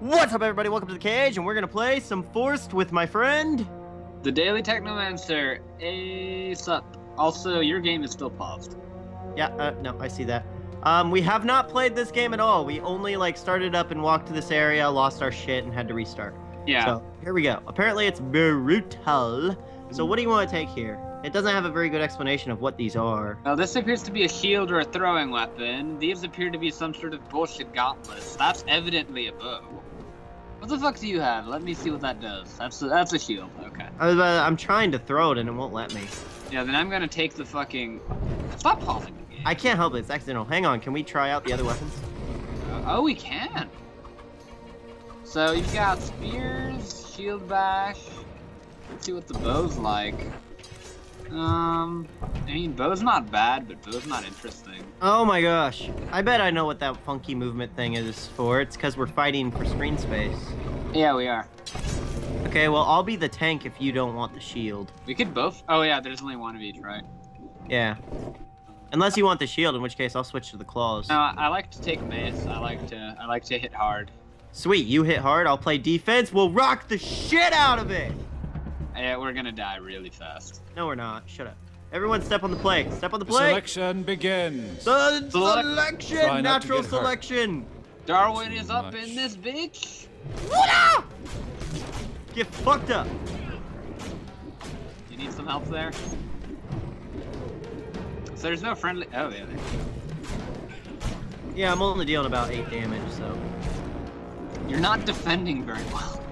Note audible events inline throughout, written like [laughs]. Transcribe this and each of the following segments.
What's up, everybody? Welcome to the cage, and we're gonna play some Forced with my friend. The Daily Technomancer, Ace up. Also, your game is still paused. Yeah, uh, no, I see that. Um, we have not played this game at all. We only like started up and walked to this area, lost our shit, and had to restart. Yeah. So here we go. Apparently, it's brutal. So what do you want to take here? It doesn't have a very good explanation of what these are. Now, this appears to be a shield or a throwing weapon. These appear to be some sort of bullshit gauntlets. That's evidently a bow. What the fuck do you have? Let me see what that does. That's a, that's a shield. Okay. I was, uh, I'm trying to throw it and it won't let me. Yeah, then I'm gonna take the fucking. Stop pausing the game. I can't help it. It's accidental. Hang on. Can we try out the other weapons? Uh, oh, we can. So you've got spears, shield bash. Let's see what the bow's like. Um, I mean, bow's not bad, but bow's not interesting. Oh my gosh. I bet I know what that funky movement thing is for. It's because we're fighting for screen space. Yeah, we are. Okay, well, I'll be the tank if you don't want the shield. We could both. Oh yeah, there's only one of each, right? Yeah. Unless you want the shield, in which case I'll switch to the claws. No, I I like to take mace. I like to. I like to hit hard. Sweet, you hit hard, I'll play defense. We'll rock the shit out of it! Yeah, we're gonna die really fast. No, we're not. Shut up. Everyone step on the plate. Step on the The plate! selection begins. The Select- selection! Try Natural get hurt. selection! Darwin is up Much. in this bitch. Whoa! Get fucked up. You need some help there. So there's no friendly. Oh yeah. Yeah, I'm only dealing about 8 damage, so. You're not defending very well.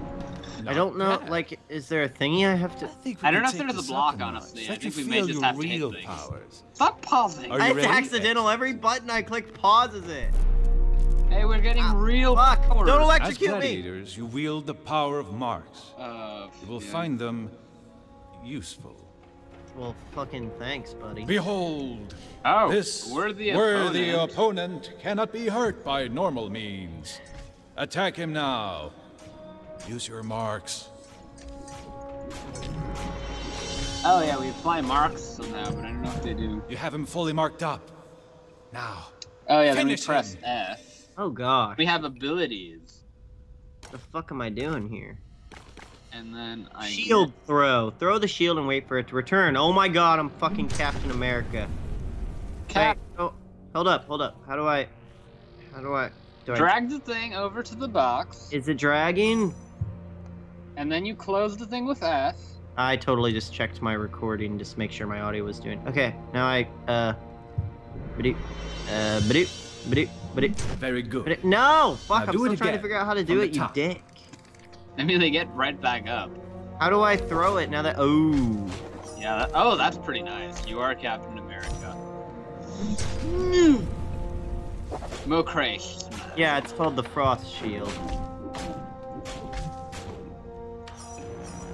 I don't know, like, is there a thingy I have to. think I don't know if there's a block, up a honestly. notch. I think we may just your have to hit real things. powers. Stop pausing. Are you It's ready? accidental. Every button I click pauses it. Hey, we're getting Ah, real Fuck! powers. Don't As electrocute me! gladiators, you wield the power of marks. Uh, You will yeah. find them useful. Well, fucking thanks, buddy. Behold, Oh, this worthy, worthy opponent. opponent cannot be hurt by normal means. Attack him now. Use your marks. Oh yeah, we apply marks somehow, but I don't know if they do. You have him fully marked up. Now, Oh yeah, then we press him. F. Oh gosh. We have abilities, What the fuck am I doing here? and then I Shield throw. Throw the shield and wait for it to return. Oh my god, I'm fucking Captain America. Cap. Wait, oh, hold up, hold up. How do I? How do I? Do I? Drag the thing over to the box, Is it dragging? And then you close the thing with F. I totally just checked my recording just to make sure my audio was doing. Okay, now I uh, ba-doop, uh, ba-doop, ba-doop, ba-doop, very good. ba-doop. No, fuck! Now I'm still trying to figure out how to do it. You dick. I mean, they get right back up. How do I throw it now that? Oh. Yeah. That, oh, that's pretty nice. You are Captain America. Mo Crash. Yeah, it's called the Frost Shield.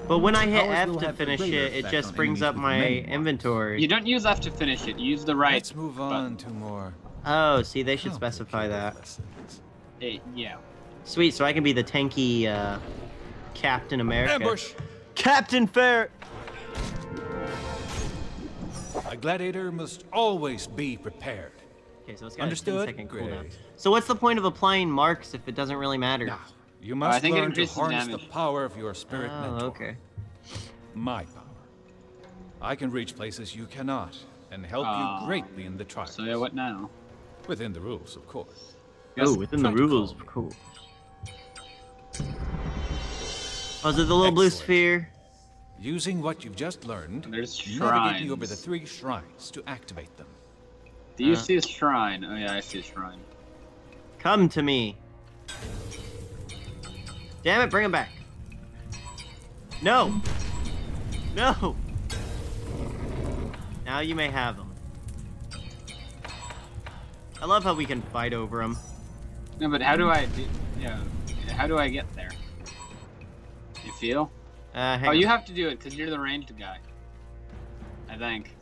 But when I hit F to finish it, it just brings up my inventory. You don't use F to finish it. Use the right. Let's move on to more. Oh, see, they should specify that. lessons. Eh, yeah. Sweet, so I can be the tanky uh, Captain America. Ambush! Captain Fair. A gladiator must always be prepared. Okay, so it's got Understood? a 10 second cooldown. So what's the point of applying marks if it doesn't really matter? Now, you must think it learn to increases harness damage. the power of your spirit Oh, mentor. okay. My power. I can reach places you cannot, and help Ah. you greatly in the trials. So yeah, what now? Within the rules, of course. Oh, within the rules, of course. Was it the little blue sphere? Using what you've just learned, There's navigating over the three shrines to activate them. Do you Uh. see a shrine? Oh yeah, I see a shrine. Come to me. Damn it, bring him back. No. No. Now you may have him. I love how we can fight over him. No, but how do I do? Yeah. How do I get there? You feel? Uh, Oh, on. you have to do it because you're the ranged guy. I think.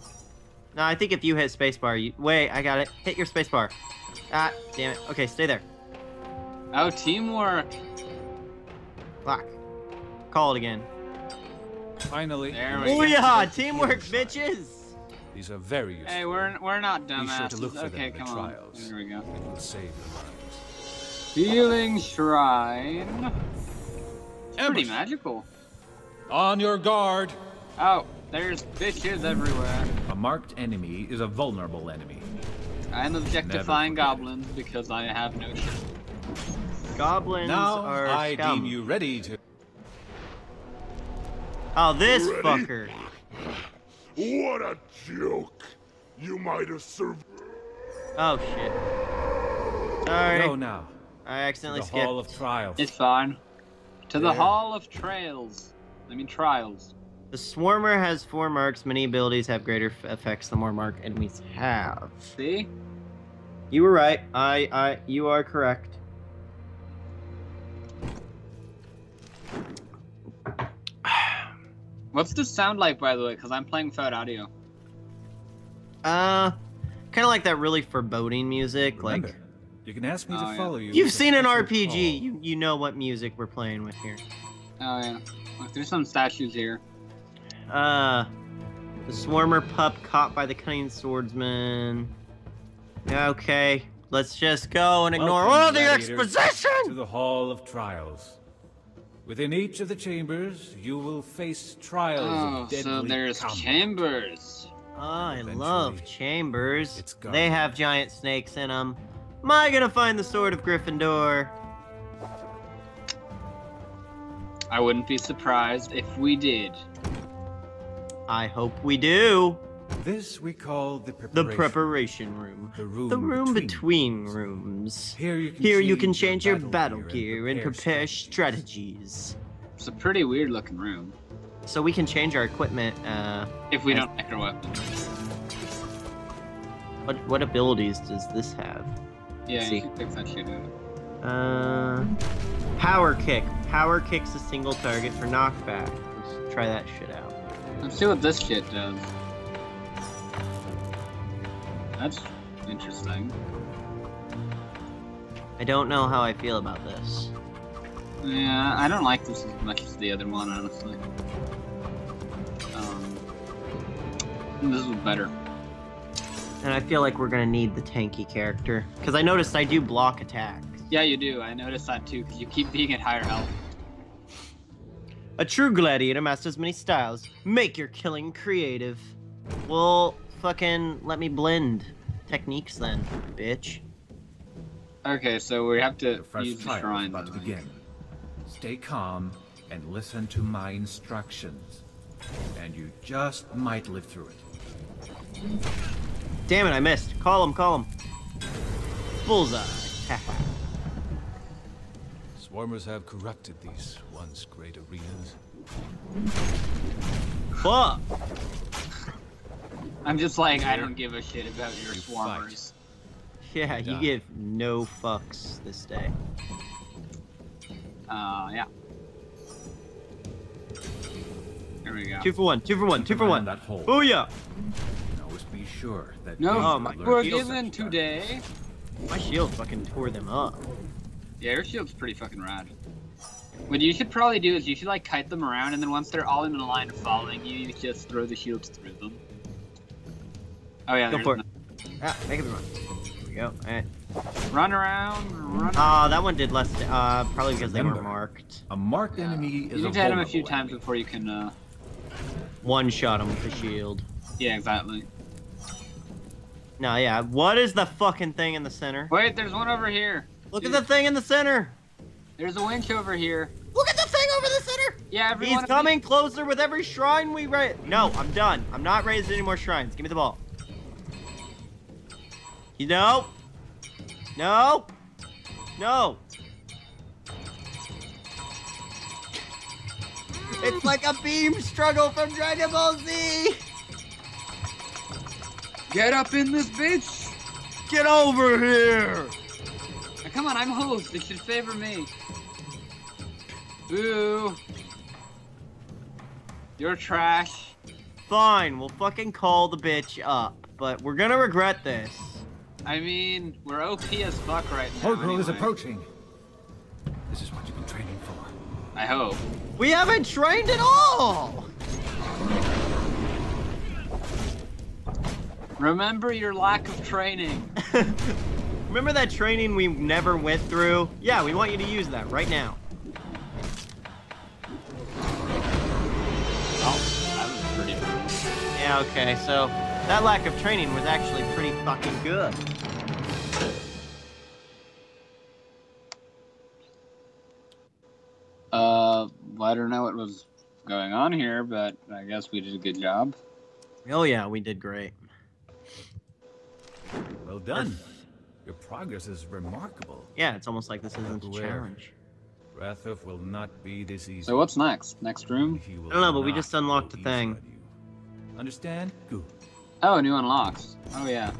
No, I think if you hit spacebar, you wait. I got it. Hit your spacebar. Ah, damn it. Okay, stay there. Oh, teamwork. Fuck. Call it again. Finally, There you we Booyah! get [laughs] Teamwork, healing bitches! These are very useful. Hey, we're we're not Be sure dumbasses. to look for okay, in the come on. trials. There we go. It will save your lives. Healing shrine. Pretty Ambush. magical. On your guard. Oh, there's bitches everywhere. A marked enemy is a vulnerable enemy. I'm objectifying goblins because I have no shit. Goblins Now are I scum. deem you ready to. Oh, this Ready? fucker. What a joke! You might have served. Oh shit. Sorry. Go now. I To accidentally the skipped. Hall of Trials. It's fine. To the There. Hall of Trails. I mean trials. The Swarmer has four marks. Many abilities have greater f- effects the more marked enemies have. See? You were right. I, I, you are correct. What's this sound like, by the way? Because I'm playing without audio. Uh, kind of like that really foreboding music. Remember, like you can ask me Oh, to yeah. follow you. you've seen an RPG. call. You you know what music we're playing with here. Oh yeah. Look, there's some statues here. Uh, the Swarmer pup caught by the cunning swordsman. Okay, let's just go and ignore Welcome, all the exposition. To the Hall of Trials. Within each of the chambers, you will face trials Oh, of deadly so there's combat. chambers. Ah, I Eventually, love chambers. it's. They have giant snakes in them. Am I gonna find the sword of Gryffindor? I wouldn't be surprised if we did. I hope we do. This we call the The preparation. preparation room. The room, The room between, between rooms. Here you can Here you can change change your battle gear and prepare strategy. strategies. It's a pretty weird looking room. So we can change our equipment. Uh, If we As- don't make our weapons. what what abilities does this have? Yeah, See. you can fix that shit out. Uh, power kick. Power kicks a single target for knockback. Let's try that shit out. Let's see what this shit does. That's interesting. I don't know how I feel about this. Yeah, I don't like this as much as the other one, honestly. Um, this is better. And I feel like we're gonna need the tanky character. Because I noticed I do block attacks. Yeah, you do. I noticed that too, because you keep being at higher health. A true gladiator masters many styles. Make your killing creative. Well, fucking let me blend techniques then, bitch. Okay, so we have to The first use the shrine. about to begin. Stay calm and listen to my instructions. And you just might live through it. Damn it, I missed. Call him, call him. Bullseye. Haha. [laughs] Swarmers have corrupted these once great arenas. Fuck. I'm just like, I don't give a shit about your You swarmers. Yeah, you give no fucks this day. Uh, yeah. There we go. Two for one, two for one, two for Keep an eye one. on That hole. Booyah! And always be sure that No, Oh, my- we're shield given today. My shield fucking tore them up. Yeah, your shield's pretty fucking rad. What you should probably do is you should like kite them around, and then once they're all in a line of following you, you just throw the shields through them. Oh yeah, Go there's for it. no- Ah, make it run. Here we go. Alright. Run around, run. around. Ah, that one did less. Uh, probably because they were Remember. marked. A marked enemy you is need a to hit him a few vulnerable times before you can. uh... One shot him with the shield. Yeah, exactly. No, yeah. What is the fucking thing in the center? Wait, there's one over here. Look at the thing in the center. There's a winch over here. Look at the thing over the center. Yeah, everyone. He's coming closer with every shrine we raise. No, I'm done. I'm not raising any more shrines. Give me the ball. You know? No. No. It's mm. like a beam struggle from Dragon Ball Z. Get up in this bitch. Get over here. Now, come on, I'm host. It should favor me. Boo. You're trash. Fine, we'll fucking call the bitch up, but we're gonna regret this. I mean, we're OP as fuck right now. Hogro is approaching. This is what you've been training for. I hope. We haven't trained at all. Remember your lack of training. [laughs] Remember that training we never went through? Yeah, we want you to use that right now. Oh, that was pretty. Yeah, okay, so that lack of training was actually pretty fucking good. I don't know what was going on here, but I guess we did a good job. Oh yeah, we did great. Well done. Your progress is remarkable. Yeah, it's almost like this isn't a challenge. Rathuf will not be this easy. So what's next? Next room? I don't know, but we just unlocked a thing. Understand? Good. Oh, new unlocks. Oh yeah.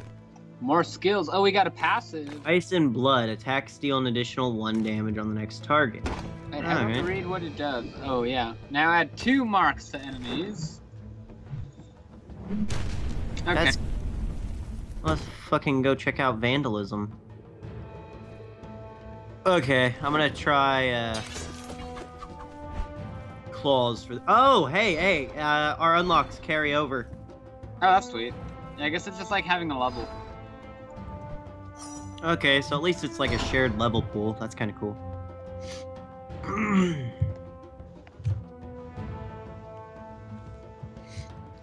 More skills. Oh, we got a passive. Ice and blood. Attack, steal an additional one damage on the next target. I don't Alright. read what it does. Oh yeah. Now add two marks to enemies. Okay. That's. Let's fucking go check out vandalism. Okay, I'm gonna try uh claws for. Oh, hey, hey! Uh, our unlocks carry over. Oh, that's sweet. Yeah, I guess it's just like having a level. Okay, so at least it's like a shared level pool. That's kind of cool.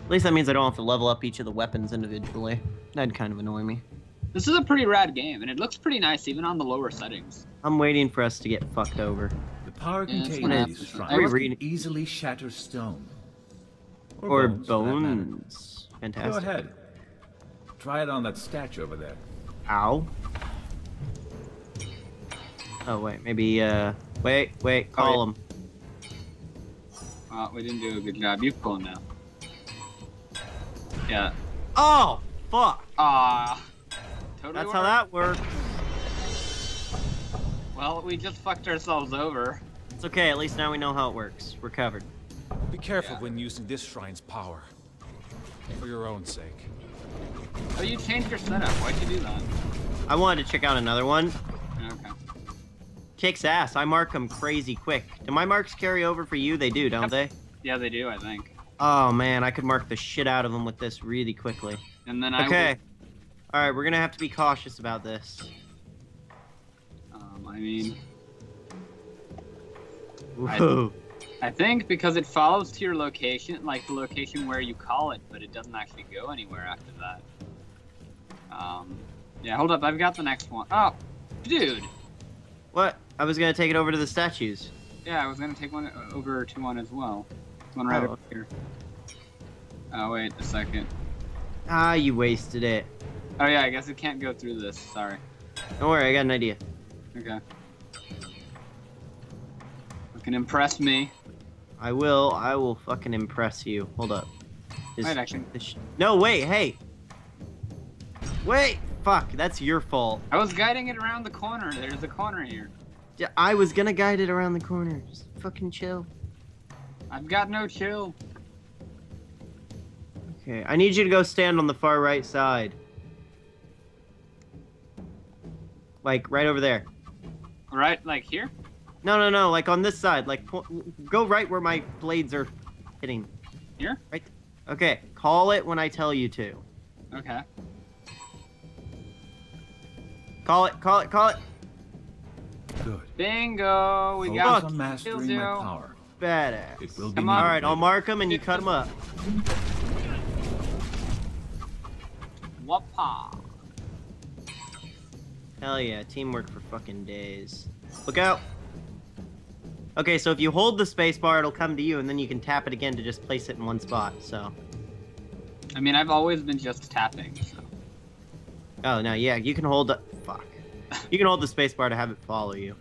at least that means I don't have to level up each of the weapons individually. That'd kind of annoy me. This is a pretty rad game, and it looks pretty nice even on the lower settings. I'm waiting for us to get fucked over. The power Yeah, it's contained gonna in these I can easily shatter stone. Or bones, for that matter. bones. Go ahead. Try it on that statue over there. Ow. Oh, wait, maybe, uh. Wait, wait, call him. Uh, we didn't do a good job. You pull him now. Yeah. Oh, fuck! Ah. Totally That's how that works. Well, we just fucked ourselves over. It's okay, at least now we know how it works. We're covered. Be careful Yeah. when using this shrine's power. For your own sake. Oh, you changed your setup. Why'd you do that? I wanted to check out another one. Kicks ass. I mark them crazy quick. Do my marks carry over for you? They do, don't they? Yeah, they do, I think. Oh man, I could mark the shit out of them with this really quickly. And then I Okay. All right, we're gonna have to be cautious about this. um, I mean, I- Whoa. I think because it follows to your location, like the location where you call it, but it doesn't actually go anywhere after that. Um, yeah, hold up, I've got the next one. Oh, dude. What? I was gonna take it over to the statues. Yeah, I was gonna take one over to one as well. One right Oh. over here. Oh wait a second. Ah, you wasted it. Oh yeah, I guess it can't go through this. Sorry. Don't worry, I got an idea. Okay. You can impress me. I will. I will fucking impress you. Hold up. Is- Wait, actually. no, wait. Hey. Wait. Fuck. That's your fault. I was guiding it around the corner. There's a corner here. Yeah, I was gonna guide it around the corner. Just fucking chill. I've got no chill. Okay. I need you to go stand on the far right side. Like right over there. Right, like here? No, no, no. Like on this side. Like go right where my blades are hitting. Here? Right. Okay. Call it when I tell you to. Okay. Call it. Call it. Call it. Good. Bingo! We Focus got on mastering my power. Badass. It will be Come on. All right. I'll mark them and you cut them up. Wappa. Hell yeah, teamwork for fucking days. Look out! Okay, so if you hold the spacebar, it'll come to you, and then you can tap it again to just place it in one spot. So, I mean, I've always been just tapping. So. oh no, yeah, you can hold the fuck. You can hold the spacebar to have it follow you.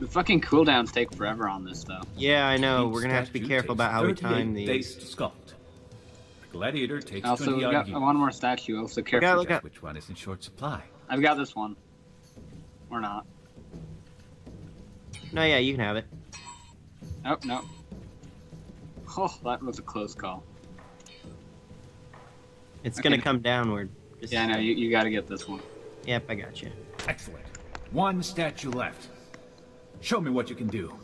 The fucking cooldowns take forever on this, though. Yeah, I know. We're gonna have to be careful about how we time days these. to sculpt. The gladiator takes Also, 20 we got one more statue. Also, out, careful. look out. Which one is in short supply? I've got this one. Or not. No, yeah, you can have it. Oh, no. Oh, that was a close call. It's Okay. gonna come downward. Just- Yeah, I know. You, you gotta get this one. Yep, I got you. Excellent. One statue left. Show me what you can do.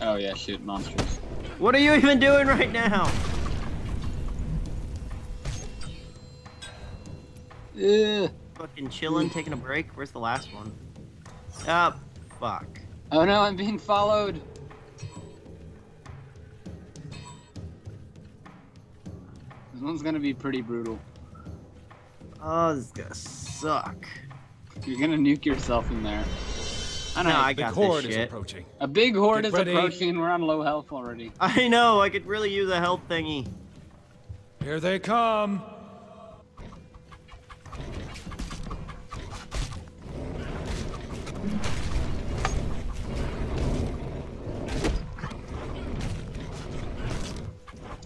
Oh yeah, shoot monsters. What are you even doing right now? Ugh. Fucking chilling, taking a break. Where's the last one? Ah, fuck. Oh no, I'm being followed. This one's gonna be pretty brutal. Oh, this is gonna suck. You're gonna nuke yourself in there. I know. No, I The got horde this is approaching. A big horde Get is ready. approaching and we're on low health already. I know, I could really use a health thingy. Here they come.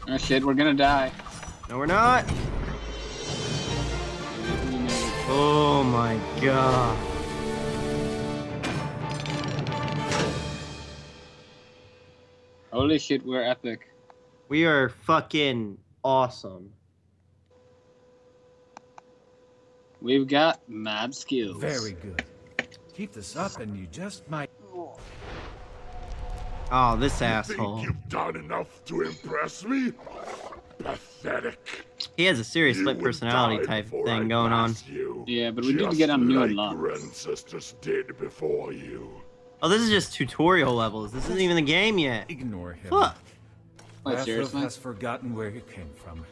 Oh shit, we're gonna die. No, we're not. We made it. Oh my god. Holy shit, we're epic. We are fucking awesome. We've got mad skills. Very good. Keep this up and you just might... Oh, this Think asshole. you've done enough to impress me? Pathetic. He has a serious You split personality type thing I going on. pass You, Yeah, but we need to get on new like unlocks. your ancestors did before you. Oh, this is just tutorial levels. This isn't even the game yet. Ignore him. Fuck. Wait, Rathruf seriously? has forgotten where he came from.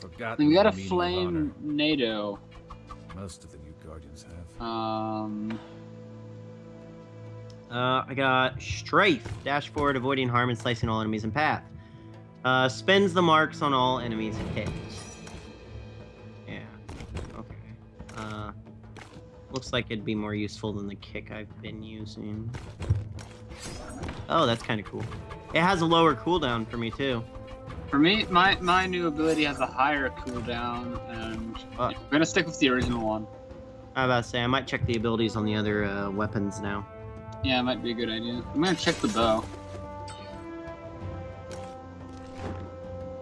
Forgotten We got a the meaning of flame NATO. Most of the new guardians have. Um, Uh, I got strafe. Dash forward, avoiding harm and slicing all enemies in path. Uh, spends the marks on all enemies hit. Yeah. Okay. Uh, looks like it'd be more useful than the kick I've been using. Oh, that's kind of cool. It has a lower cooldown for me too. for me, my my new ability has a higher cooldown, and Uh. we're gonna stick with the original one. I was about to say I might check the abilities on the other uh, weapons now. Yeah, it might be a good idea. I'm gonna check the bow.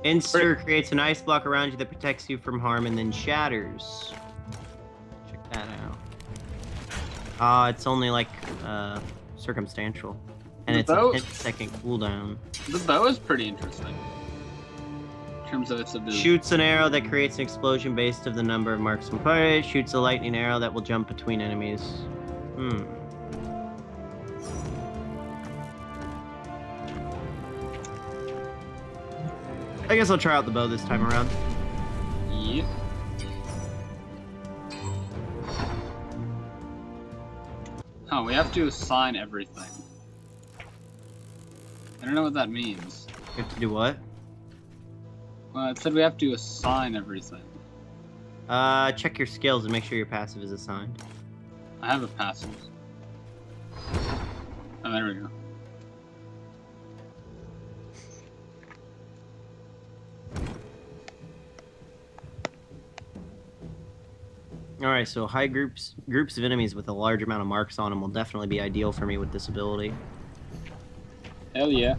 Inster creates an ice block around you that protects you from harm and then shatters. Check that out. Uh, it's only like uh, circumstantial. And The it's bow- a 10 second cooldown. The bow is pretty interesting. In terms of its ability. Shoots an arrow that creates an explosion based of the number of marks from party. Shoots a lightning arrow that will jump between enemies. Hmm. I guess I'll try out the bow this time around. Yep. Oh, we have to assign everything. I don't know what that means. You have to do what? Well, it said we have to assign everything. Uh, check your skills and make sure your passive is assigned. I have a passive. Oh, there we go. All right, so high groups groups of enemies with a large amount of marks on them will definitely be ideal for me with this ability. Hell yeah.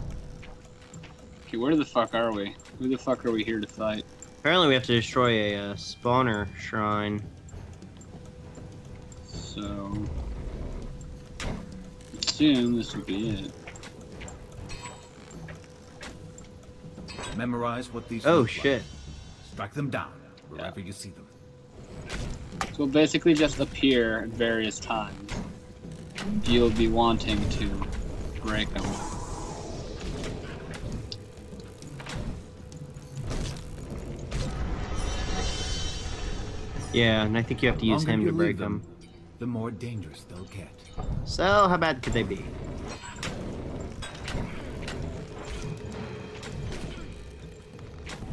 Okay, where the fuck are we? Who the fuck are we here to fight? Apparently, we have to destroy a uh, spawner shrine. So... Assume this would be it. Memorize what these Oh look like. shit! Strike them down wherever you see them. So it'll basically just appear at various times. You'll be wanting to break them. Yeah, and I think you have to use him to break leave them. The more dangerous they'll get. So how bad could they be?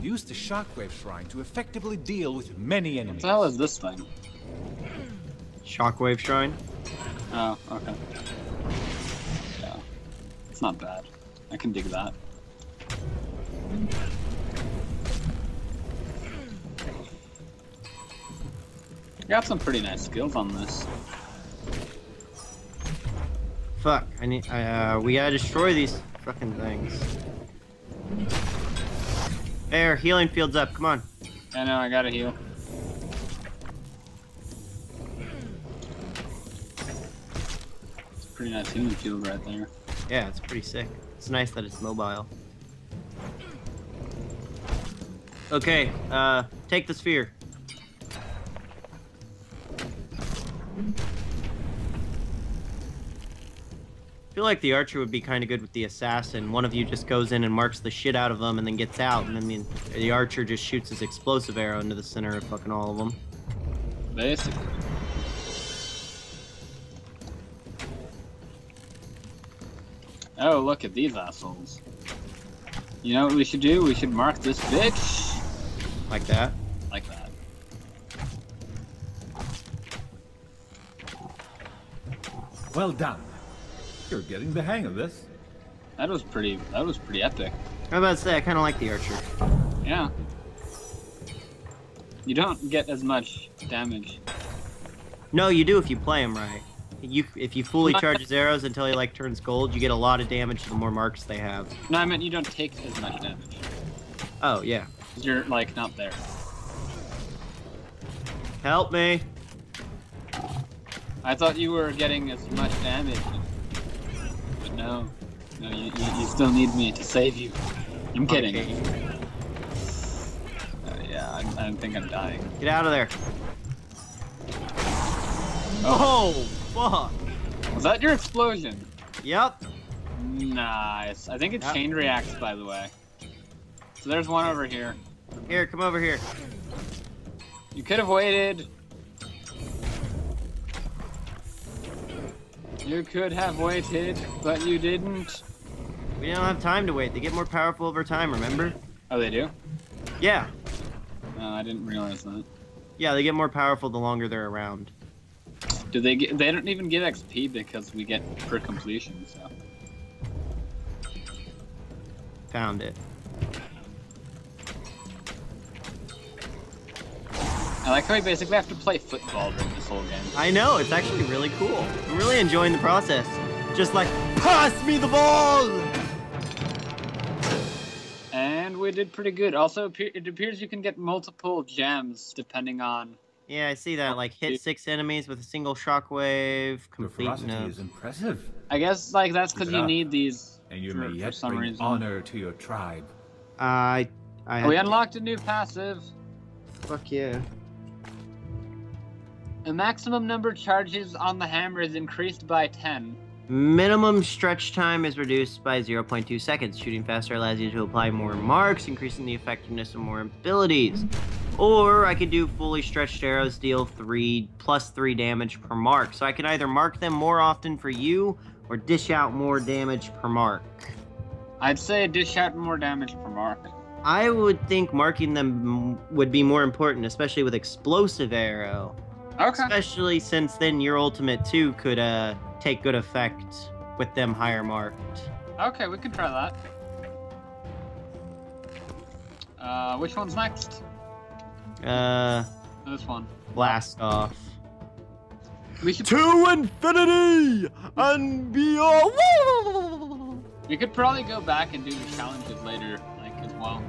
Use the Shockwave Shrine to effectively deal with many What enemies. the hell is this thing? Shockwave shrine. Oh, okay. Yeah. It's not bad. I can dig that. Got some pretty nice skills on this. Fuck! I need. Uh, we gotta destroy these fucking things. There, healing field's up. Come on. I know, I gotta heal. A pretty field right there. Yeah, it's pretty sick. It's nice that it's mobile. Okay, uh, take the sphere. I feel like the archer would be kind of good with the assassin. One of you just goes in and marks the shit out of them and then gets out, and then the, the archer just shoots his explosive arrow into the center of fucking all of them. Basically. Oh, look at these assholes. You know what we should do? We should mark this bitch Like that. like that. Well done. You're getting the hang of this. That was pretty. That was pretty epic. I was about to say, I kind of like the archer. Yeah. You don't get as much damage. No, you do if you play him right. You, if you fully charge his arrows until he like turns gold, you get a lot of damage the more marks they have. No, I meant you don't take as much damage. Oh yeah. You're like not there. Help me. I thought you were getting as much damage. But no. No, you, you, you still need me to save you. I'm kidding. Okay. Uh, yeah, I, I don't think I'm dying. Get out of there. Oh, fuck. Was that your explosion? Yep. Nice. I think it Yep. chain reacts, by the way. So there's one over here. Here, come over here. You could have waited. You could have waited, but you didn't. We don't have time to wait. They get more powerful over time, remember? Oh, they do? Yeah. No, I didn't realize that. Yeah, they get more powerful the longer they're around. Do they get? They don't even give XP because we get per completion. So Found it. I like how we basically have to play football during this whole game. I know, it's actually really cool. I'm really enjoying the process. Just like, pass me the ball! And we did pretty good. Also, it appears you can get multiple gems depending on. Yeah, I see that. Like, hit six enemies with a single shockwave, Your complete no. is impressive, I guess like that's because you need these and you for, may for yet some bring reason. honor to your tribe. I, I. We unlocked a new passive. Fuck yeah. The maximum number of charges on the hammer is increased by 10. Minimum stretch time is reduced by 0.2 seconds. Shooting faster allows you to apply more marks, increasing the effectiveness of more abilities. Or I could do fully stretched arrows deal 3 plus 3 damage per mark. So I can either mark them more often for you or dish out more damage per mark. I'd say dish out more damage per mark. I would think marking them would be more important, especially with explosive arrow. Okay. Especially since then your ultimate too could uh take good effect with them higher marked. Okay, we can try that. Uh, which one's next? Uh, This fun. blast off. We should. To infinity and beyond. We could probably go back and do the challenges later, like as well.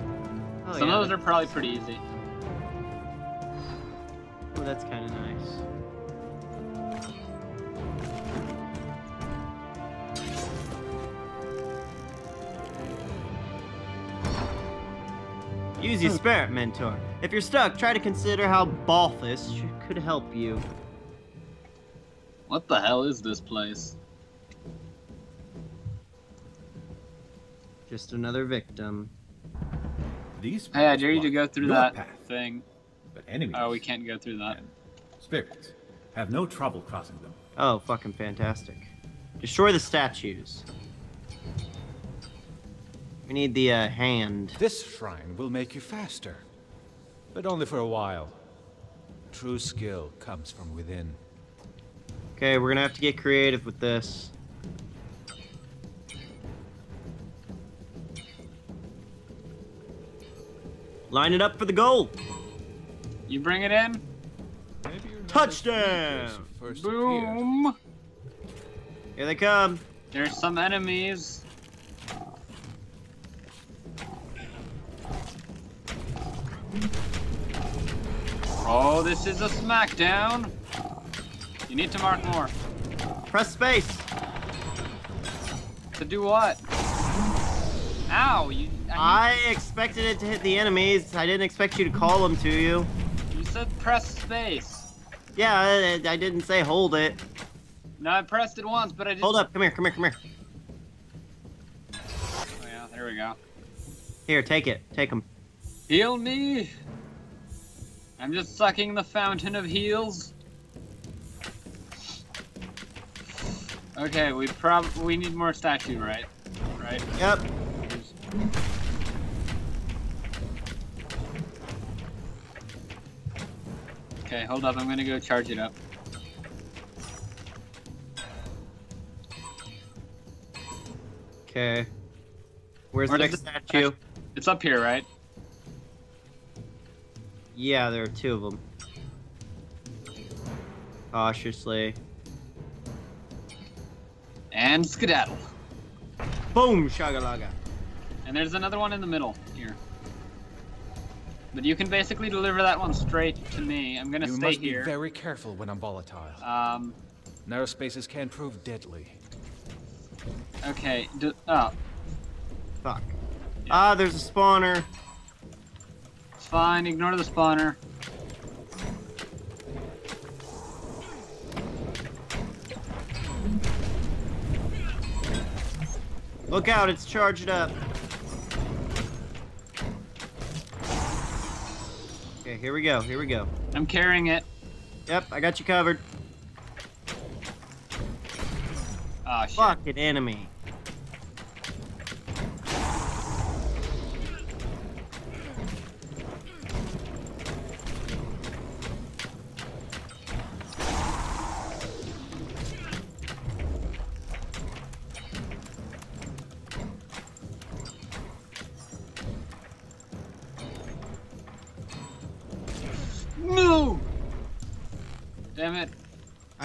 Oh, Some yeah, of those are probably pretty easy. oh, that's kind of nice. Use your spirit, mentor. If you're stuck, try to consider how Balthus could help you. What the hell is this place? Just another victim. These Hey, I paths dare you to go through that path, thing. but enemies Oh, we can't go through that. spirits have no trouble crossing them. Oh, fucking fantastic. Destroy the statues. We need the uh, hand. This shrine will make you faster. But only for a while. True skill comes from within. Okay, we're gonna have to get creative with this. Line it up for the goal. You bring it in. Maybe you're Touchdown! as weak as you first appeared. Boom. Here they come. There's some enemies. Oh, this is a smackdown. You need to mark more. Press space. To do what? how? You I, I expected it to hit the enemies. I didn't expect you to call them to you. you said press space. Yeah, I, I didn't say hold it. No, I pressed it once, but I just. Hold up. Come here. Come here. Come here. Oh, yeah, there we go. Here, take it. Take them. Heal me. I'm just sucking the fountain of heals. Okay, we prob we need more statue, right? Right. Yep. Okay, hold up. I'm gonna go charge it up. Okay. Where's Where the next it- statue? It's up here, right? Yeah, there are two of them. Cautiously. And skedaddle. Boom! Shagalaga. And there's another one in the middle here. But you can basically deliver that one straight to me. I'm gonna You stay must here. be very careful when I'm volatile. Um. Narrow spaces can prove deadly. Okay. D oh, Fuck. Ah, there's a spawner. It's fine. Ignore the spawner. Look out, it's charged up. Okay, here we go, here we go. I'm carrying it. Yep, I got you covered. Oh shit. Fucking enemy.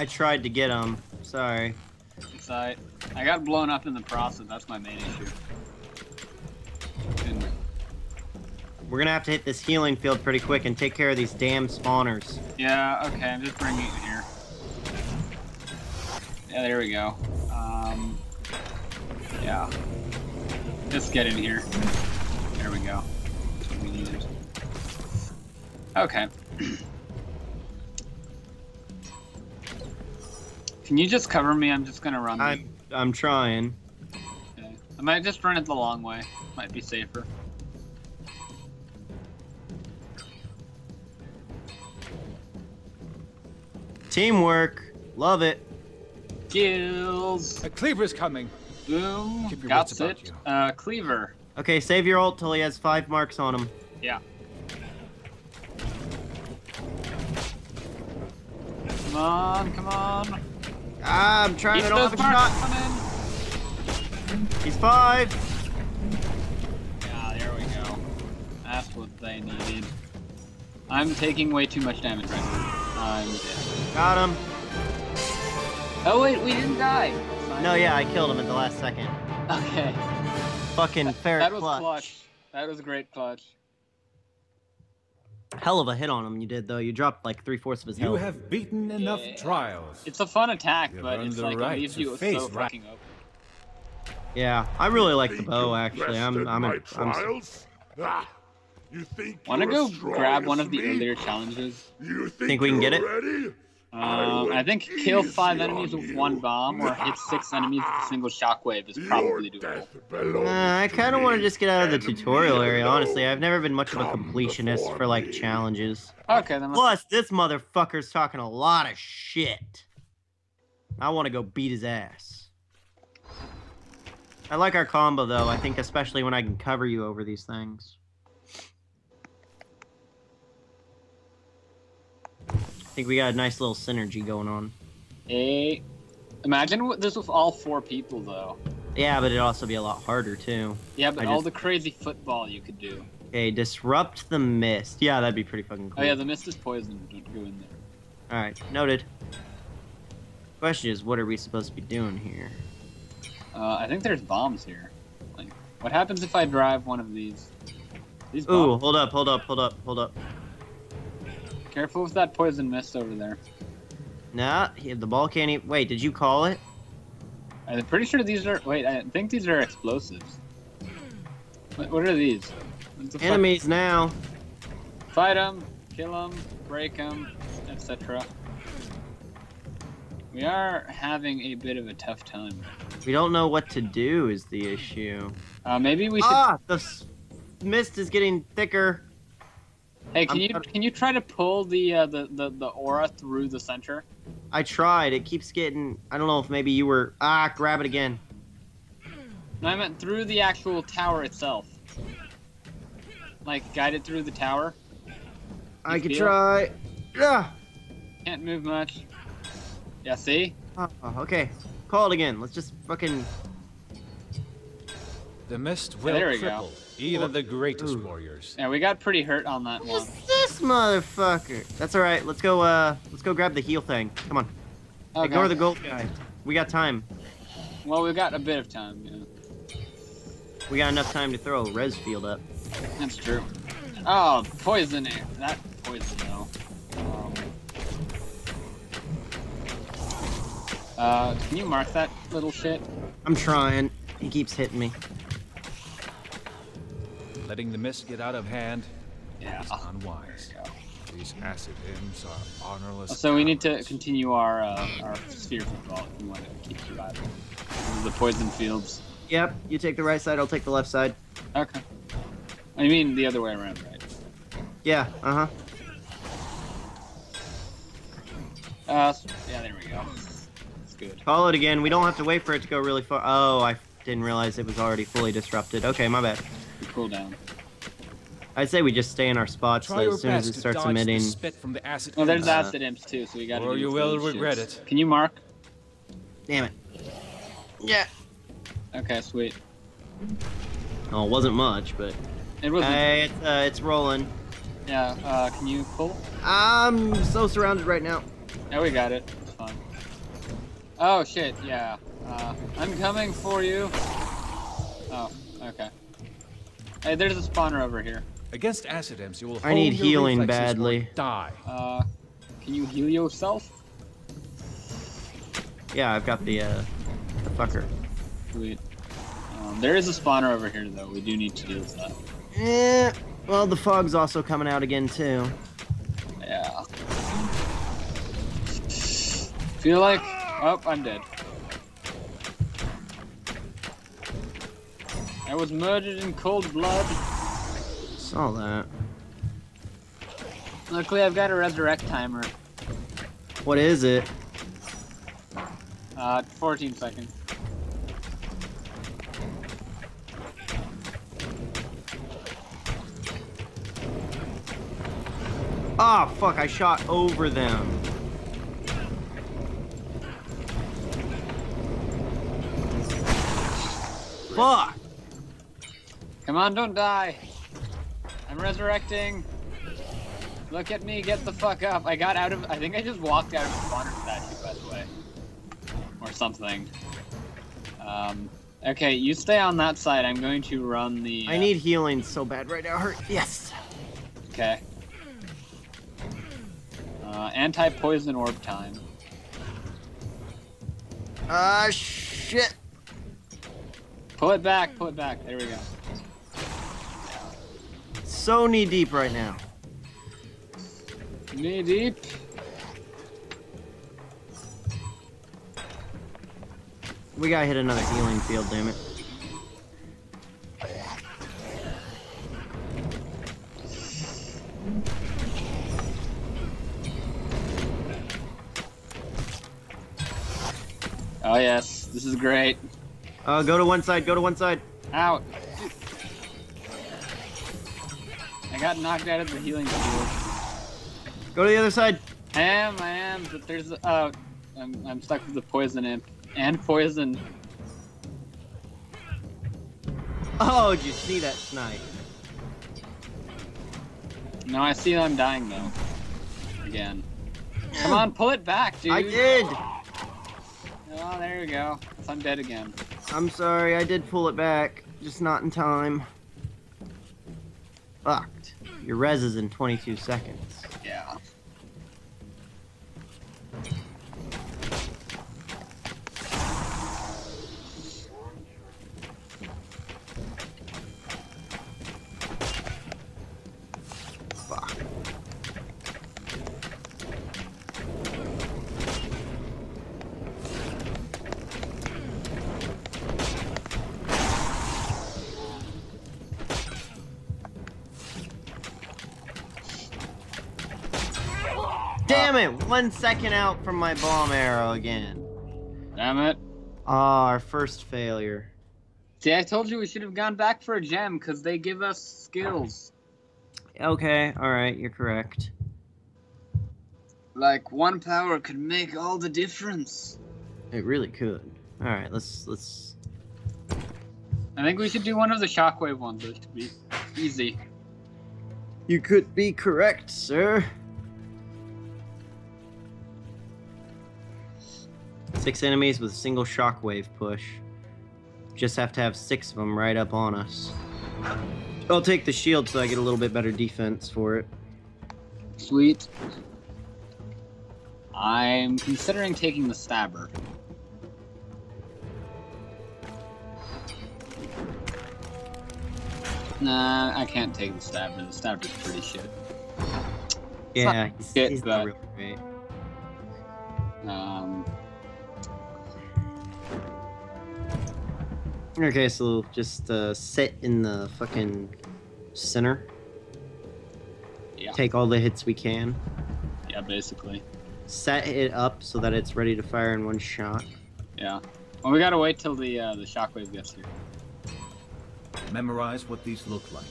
I tried to get him. Sorry. It's alright. I got blown up in the process. That's my main issue. We're gonna have to hit this healing field pretty quick and take care of these damn spawners. yeah, okay. I'm just bringing it here. Yeah, there we go. Um. Yeah. Just get in here. There we go. That's what we needed. Okay. [clears throat] Can you just cover me? I'm just gonna run. I'm I'm trying. Okay. I might just run it the long way. Might be safer. Teamwork. Love it. Kills. A cleaver's coming. Boom. Keep your Got wits about it. you. Uh, cleaver. Okay, save your ult till he has five marks on him. Yeah. Come on, come on. Ah, I'm trying Keep to don't have a shot. coming. He's five. Yeah, there we go. That's what they needed. I'm taking way too much damage right now. I'm dead. Got him. Oh wait, we didn't die. No, yeah, I killed him at the last second. Okay. Fucking ferret That was clutch. clutch. That was a great clutch. Hell of a hit on him you did though. You dropped like three fourths of his You health. have beaten enough Yeah. trials. It's a fun attack, You've but it's like right it leaves you face so ra- fucking open. Yeah, I really like the bow actually. I'm I'm my a, I'm trials? Ah, you think Wanna go grab one of the me? earlier challenges? You think, Think we can get it? Ready? Um, I went think kill five enemies with you. one bomb or hit [laughs] six enemies with a single shockwave is probably Your doable. Uh, I kind of want to just get out of the tutorial area, honestly. I've never been much of a completionist for like me. challenges. Okay, then let's Plus, this motherfucker's talking a lot of shit. I want to go beat his ass. I like our combo though. I think especially when I can cover you over these things. I think we got a nice little synergy going on. A. Imagine this with all four people though. Yeah, but it'd also be a lot harder too. Yeah, but I all just- the crazy football you could do. Okay, disrupt the mist. Yeah, that'd be pretty fucking cool. Oh yeah, the mist is poison. Don't go in there. All right, noted. Question is, what are we supposed to be doing here? Uh, I think there's bombs here. Like, what happens if I drive one of these? These bombs. Ooh, hold up, hold up, hold up, hold up. Careful with that poison mist over there. Nah, he- the ball can't even. Wait, did you call it? I'm pretty sure these are. Wait, I think these are explosives. What, what are these? The fuck? Enemies now. Fight them, kill them, break them, etc. We are having a bit of a tough time. We don't know what to do is the issue. Uh, maybe we should. Ah, the s- mist is getting thicker. Hey, can I'm you trying- can you try to pull the, uh, the the the aura through the center? I tried. It keeps getting. I don't know if maybe you were. Ah, grab it again. No, I meant through the actual tower itself. Like guide it through the tower. I You could feel? try. Ah. Can't move much. Yeah, see? Ah, okay. Call it again. Let's just fucking. The mist Yeah, will there we go. Cripple even the greatest Ooh. warriors. Yeah, we got pretty hurt on that one. What's this motherfucker? That's all right. Let's go. Uh, let's go grab the heal thing. Come on. Okay. Ignore the gold guy. We got time. Well, we've got a bit of time. Yeah, We got enough time to throw a res field up. that's true. Oh, poison air. That poison though. Um, uh, can you mark that little shit? I'm trying. He keeps hitting me. Letting the mist get out of hand Yeah. is unwise. These acid imps are honorless. So we need to continue our uh, our sphere football if we want to keep surviving. The poison fields. Yep. You take the right side. I'll take the left side. Okay. I mean the other way around, right? Yeah. Uh huh. Uh, yeah, there we go. That's good. Call it again. We don't have to wait for it to go really far. Oh, I didn't realize it was already fully disrupted. Okay, my bad. Cool down. I'd say we just stay in our spots so as soon as best it to starts dodge emitting. the spit from the acid Oh, there's imps, Uh, acid imps too, so we gotta. or you will regret shits. it. Can you mark? Damn it. Yeah. Okay, sweet. Oh, it wasn't much, but It wasn't. hey, it's uh, it's rolling. Yeah. Uh, can you pull? I'm so surrounded right now. Yeah, we got it. It's fine. Oh shit. Yeah. Uh, I'm coming for you. Oh. Okay. Hey, there's a spawner over here. Against acid imps, you will. I need healing badly. Die. Uh, can you heal yourself? Yeah, I've got the uh, the fucker. Sweet. Um, there is a spawner over here though. We do need to deal with that. Eh. Well, the fog's also coming out again too. Yeah. Feel like. Oh, I'm dead. I was murdered in cold blood. Saw that. Luckily, I've got a resurrect timer. What is it? Uh, 14 seconds. Ah, fuck! I shot over them. Fuck! Come on, don't die. I'm resurrecting. Look at me, get the fuck up. I got out of. I think I just walked out of the spawner statue, by the way. Or something. Um, okay, you stay on that side. I'm going to run the. I uh, need healing so bad right now. Hurt. Yes. Okay. Uh, anti-poison orb time. Ah, shit. Pull it back, pull it back. There we go. So knee deep right now. Knee deep. We gotta hit another healing field, damn it. Oh yes, this is great. Uh, go to one side. Go to one side. Out. Got knocked out of the healing field. Go to the other side. I am, I am, but there's oh, I'm I'm stuck with the poison imp and poison. Oh, did you see that snipe? No, I see I'm dying though. Again. Come on, pull it back, dude. I did. Oh, there we go. I'm dead again. I'm sorry. I did pull it back, just not in time. Fucked. Your res is in 22 seconds. Yeah. One second out from my bomb arrow again. Damn it. Ah, our first failure. See, I told you we should have gone back for a gem because they give us skills. Okay, alright, you're correct. Like one power could make all the difference. It really could. Alright, let's let's I think we should do one of the shockwave ones. Should be easy. You could be correct, sir. Six enemies with a single shockwave push. Just have to have six of them right up on us. I'll take the shield so I get a little bit better defense for it. Sweet. I'm considering taking the stabber. Nah, I can't take the stabber. The stabber's pretty shit. Yeah, he's, shit, he's not but- real great. Um, Okay, so just uh, sit in the fucking center. Yeah. Take all the hits we can. yeah, basically. Set it up so that it's ready to fire in one shot. Yeah. Well, we gotta wait till the uh, the shockwave gets here. Memorize what these look like.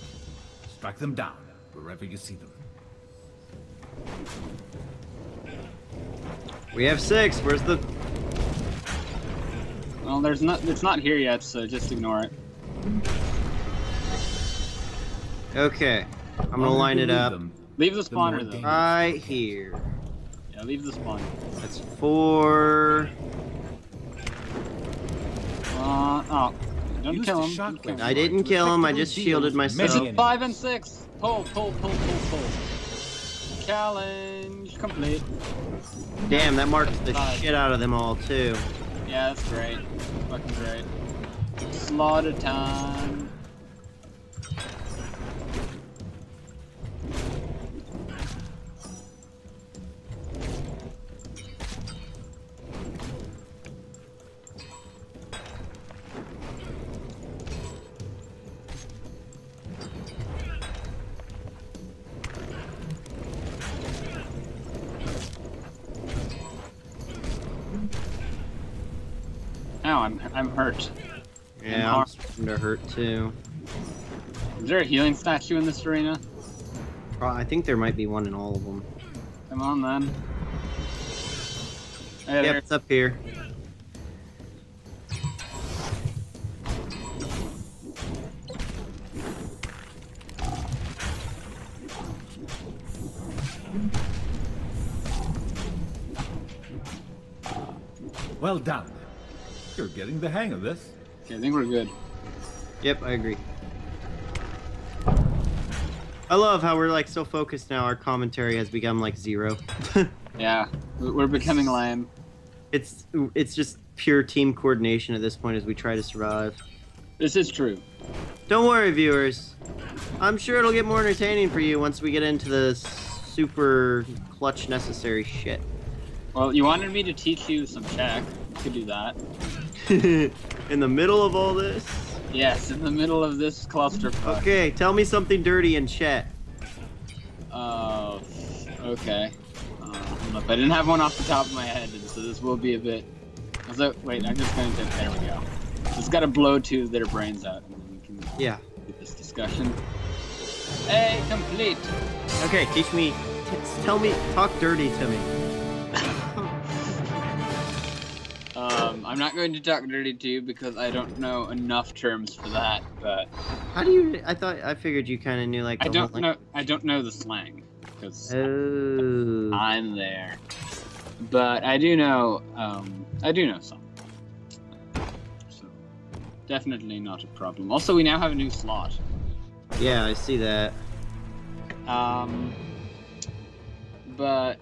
Strike them down wherever you see them. We have six. Where's the? Well, there's not. It's not here yet, so just ignore it. Okay, I'm gonna Longer line it up them, Leave the The spawner though. right here. Yeah, leave the spawner. That's four. Uh, oh, don't Use kill him. Don't kill him. I didn't kill him. I just shielded myself. Many Five and six. Pull, pull, pull, pull, pull. Challenge complete. Damn, that marks the Five. shit out of them all too. Yeah, that's great. Fucking great. Slaughter time. Hurt too. Is there a healing statue in this arena? Pro- I think there might be one in all of them. Come on then. Hey, Yep, it's up here. Well done. You're getting the hang of this. Okay, I think we're good. Yep, I agree. I love how we're like so focused now. Our commentary has become like zero. [laughs] Yeah, we- we're becoming lame. it's it's just pure team coordination at this point as we try to survive. This is true. Don't worry, viewers. I'm sure it'll get more entertaining for you once we get into the super clutch necessary shit. Well, you wanted me to teach you some Czech. You could do that. [laughs] in the middle of all this. Yes, in the middle of this clusterfuck. Okay, tell me something dirty in chat. Uh, okay. Uh, hold up, I didn't have one off the top of my head, and so this will be a bit. So, wait, I'm just going to. There we go. Just gotta blow two of their brains out, and then we can Yeah. do this discussion. Hey, complete. Okay, teach me. T- tell me. Talk dirty to me. [laughs] Um, I'm not going to talk dirty to you because I don't know enough terms for that, but How do you? I thought I figured you kind of knew like. I don't know. I don't know the slang because Oh. I'm there. But I do know. Um, I do know some. So definitely not a problem. Also, we now have a new slot. Yeah, I see that. Um, but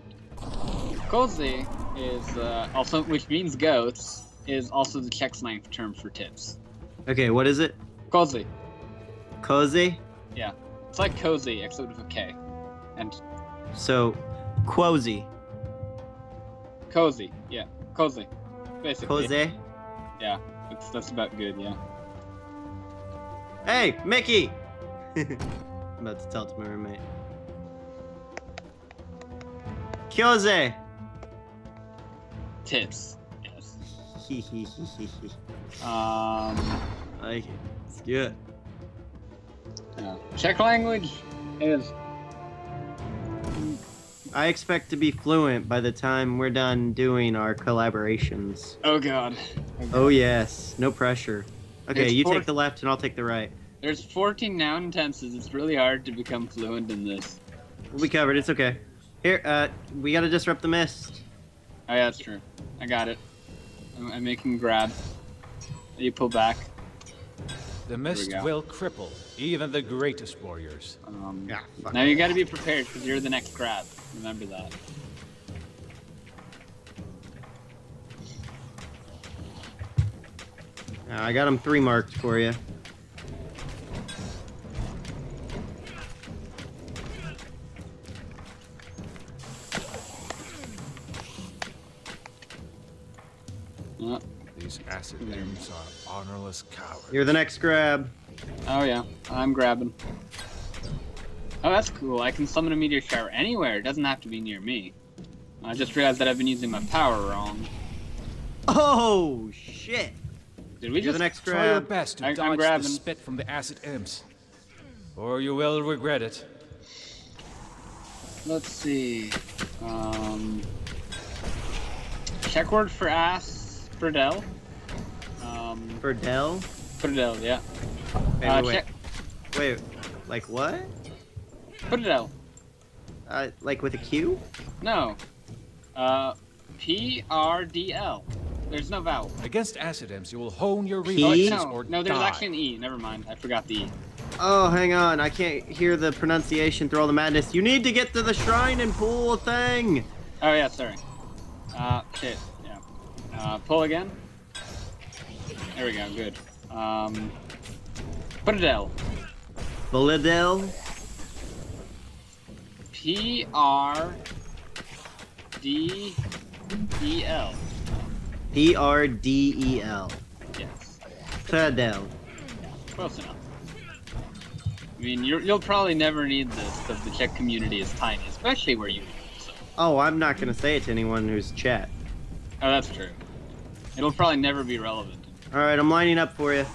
cozy is uh, also, which means goats, is also the Czech slang term for tits. Okay, what is it? Cozy. Cozy. Yeah. It's like cozy except with a K. And So, quozy. cozy, yeah, cozy. Basically, Cozy. yeah, that's that's about good, yeah. Hey, Mickey. [laughs] I'm about to tell it to my roommate. Kyoze. Tips. Yes. [laughs] I Um. like it. It's good. yeah. Czech language is. I expect to be fluent by the time we're done doing our collaborations. Oh god. Oh yes, no pressure. Okay, It's you four- take the left and I'll take the right. There's 14 noun tenses. It's really hard to become fluent in this. We'll be covered. It's okay. Here, uh, we gotta disrupt the mist. Oh yeah, that's true. I got it. I'm, I'm making grab. You pull back. The mist will cripple even the greatest warriors. Um, Yeah. Now you got to be prepared because you're the next grab. Remember that. Uh, I got them three marked for you. These acid imps are honorless cowards. You're the next grab. oh yeah, I'm grabbing. Oh, that's cool. I can summon a meteor shower anywhere. It doesn't have to be near me. I just realized that I've been using my power wrong. Oh shit! Did we You're just? the next grab? Try your best to I- I'm dodge the spit from the acid imps, or you will regret it. Let's see. Um, Czech word for ass. Burdell. Um, For Dell. Burdell, yeah. Wait, uh, wait, wait. Wait, like what? Burdell. Uh, like with a Q? No. Uh, P R D L. There's no vowel. Against acid imps, you will hone your P? Reflexes no, or no, there's die. actually an E. Never mind. I forgot the E. Oh, hang on. I can't hear the pronunciation through all the madness. You need to get to the shrine and pull a thing. Oh yeah, sorry. Uh, shit. Yeah. Uh, pull again. There we go. Good. Um, Burdell. Villadel. P R D E L. P R D E L. Yes. Pradel. Close enough. I mean, you're, you'll probably never need this because the Czech community is tiny, especially where you live. So. Oh, I'm not gonna say it to anyone who's chat. Oh, that's true. It'll probably never be relevant. All right, I'm lining up for you.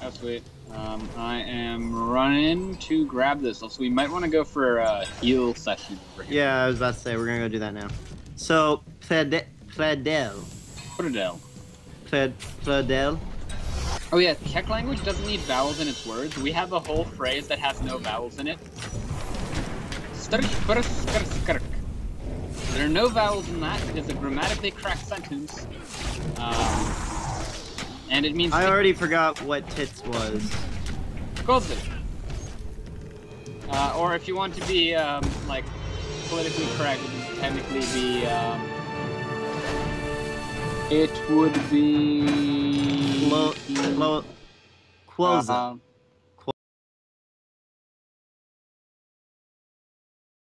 That's sweet. Um, I am running to grab this. Also, we might want to go for a heal session. Yeah, I was about to say we're gonna go do that now. So Prade- Pradel. Put it down. Prad- Pradel. Oh yeah, Czech language doesn't need vowels in its words. We have a whole phrase that has no vowels in it. Strč, prst, skrz, krk. There are no vowels in that. It is a grammatically correct sentence. Um, and it means I already forgot what tits was. Goldfish. Uh, or if you want to be um, like politically correct, it would technically be. Um, it would be. Quoza. Uh,